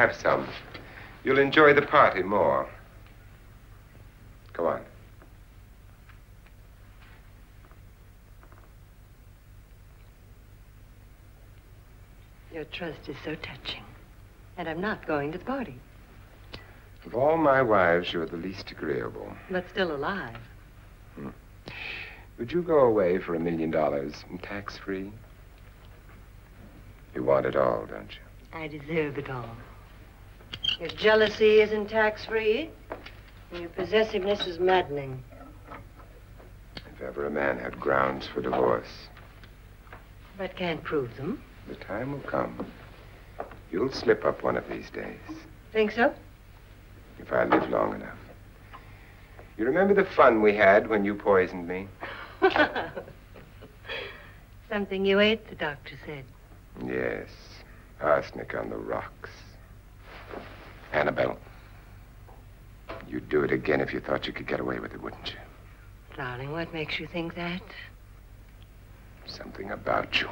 Have some. You'll enjoy the party more. Go on. Your trust is so touching. And I'm not going to the party, Of all my wives, you're the least agreeable. but still alive. Hmm. Would you go away for a million dollars tax free? You want it all, don't you? I deserve it all. Your jealousy isn't tax free, and your possessiveness is maddening. If ever a man had grounds for divorce, But can't prove them. the time will come. You'll slip up one of these days, Think so? if I live long enough. You remember the fun we had when you poisoned me? Something you ate, the doctor said. Yes, arsenic on the rocks. Annabelle, you'd do it again if you thought you could get away with it, wouldn't you? Darling, what makes you think that? Something about you.